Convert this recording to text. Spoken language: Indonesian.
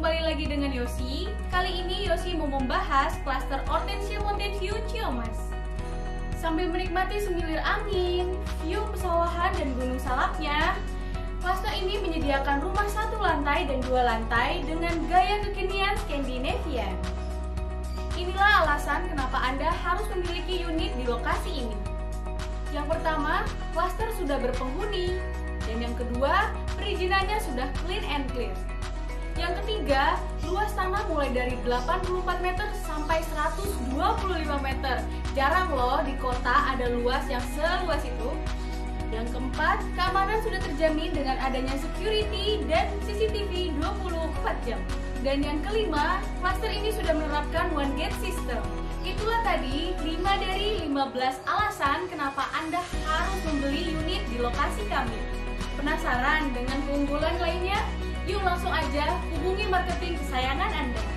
kembali lagi dengan Yosi. Kali ini Yosi mau membahas klaster Hortensia Mountain View. Sambil menikmati semilir angin, view pesawahan dan gunung salaknya, klaster ini menyediakan rumah satu lantai dan dua lantai dengan gaya kekinian Skandinavia. Inilah alasan kenapa Anda harus memiliki unit di lokasi ini. Yang pertama, klaster sudah berpenghuni, dan yang kedua, perizinannya sudah clean and clear. Yang ketiga, luas tanah mulai dari 84 meter sampai 125 meter. Jarang loh di kota ada luas yang seluas itu. Yang keempat, keamanan sudah terjamin dengan adanya security dan CCTV 24 jam. Dan yang kelima, cluster ini sudah menerapkan one gate system. Itulah tadi 5 dari 15 alasan kenapa Anda harus membeli unit di lokasi kami. Penasaran dengan keunggulan lainnya? Yuk langsung aja hubungi marketing kesayangan Anda.